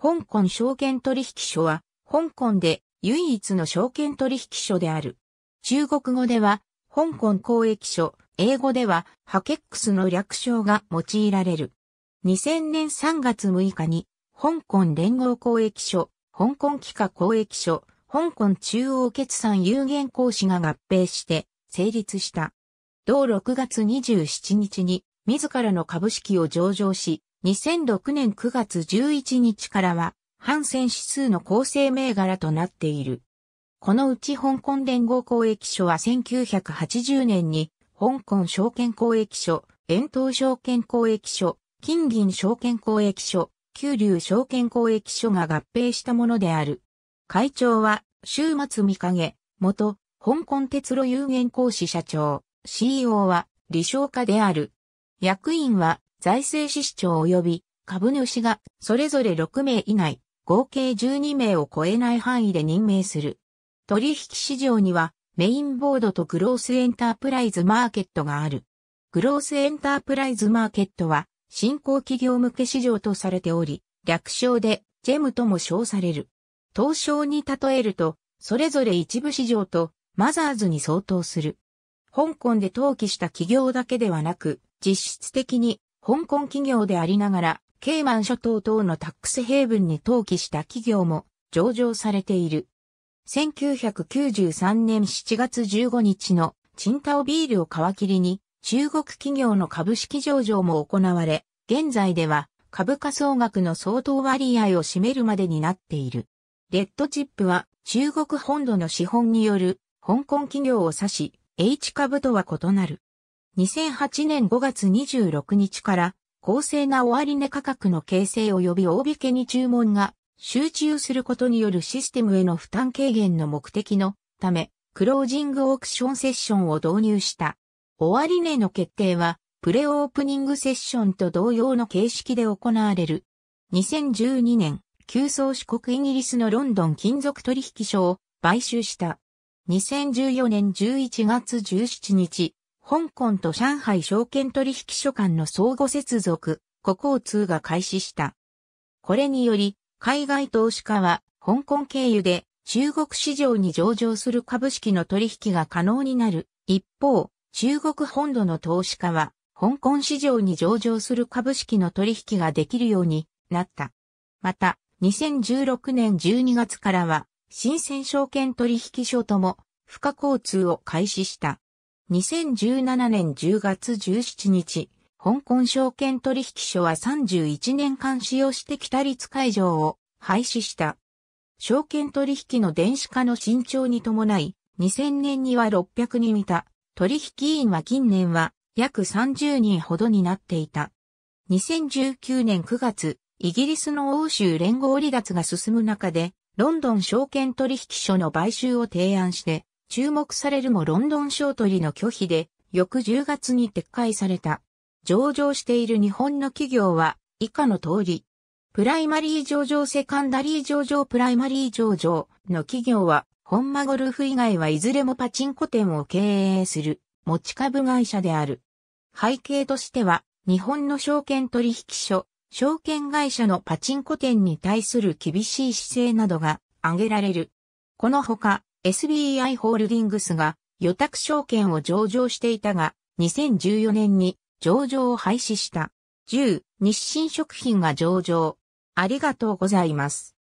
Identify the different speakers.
Speaker 1: 香港証券取引所は、香港で唯一の証券取引所である。中国語では、香港交易所、英語では、ハケックスの略称が用いられる。2000年3月6日に、香港連合交易所、香港機化交易所、香港中央決算有限公司が合併して成立した。同6月27日に自らの株式を上場し、2006年9月11日からは、反戦指数の構成銘柄となっている。このうち香港連合交易所は1980年に、香港証券交易所、遠東証券交易所、金銀証券交易所、旧流証券交易所が合併したものである。会長は、週末見影、元、香港鉄路有限公司社長、CEO は、李承家である。役員は、財政支市長及び株主がそれぞれ6名以内、合計12名を超えない範囲で任命する。取引市場にはメインボードとグロースエンタープライズマーケットがある。グロースエンタープライズマーケットは新興企業向け市場とされており、略称でジェムとも称される。東証に例えると、それぞれ一部市場とマザーズに相当する。香港で登記した企業だけではなく、実質的に香港企業でありながら、ケイマン諸島等のタックスヘイブンに登記した企業も上場されている。1993年7月15日のチンタオビールを皮切りに中国企業の株式上場も行われ、現在では株価総額の相当割合を占めるまでになっている。レッドチップは中国本土の資本による香港企業を指し、H 株とは異なる。2008年5月26日から公正な終値価格の形成及び大引けに注文が集中することによるシステムへの負担軽減の目的のため、クロージングオークションセッションを導入した。終値の決定は、プレオープニングセッションと同様の形式で行われる。2012年、旧宗四国イギリスのロンドン金属取引所を買収した。2014年11月17日、香港と上海証券取引所間の相互接続、国交通が開始した。これにより、海外投資家は香港経由で中国市場に上場する株式の取引が可能になる。一方、中国本土の投資家は香港市場に上場する株式の取引ができるようになった。また、2016年12月からは、新鮮証券取引所とも、付加交通を開始した。2017年10月17日、香港証券取引所は31年間使用してきた率会場を廃止した。証券取引の電子化の伸長に伴い、2000年には600人いた取引員は近年は約30人ほどになっていた。2019年9月、イギリスの欧州連合離脱が進む中で、ロンドン証券取引所の買収を提案して、注目されるもロンドン証取の拒否で、翌10月に撤回された。上場している日本の企業は以下の通り。プライマリー上場セカンダリー上場プライマリー上場の企業は本間ゴルフ以外はいずれもパチンコ店を経営する持ち株会社である。背景としては日本の証券取引所、証券会社のパチンコ店に対する厳しい姿勢などが挙げられる。このほか SBI ホールディングスが予託証券を上場していたが、2014年に上場を廃止した。10、日清食品が上場。ありがとうございます。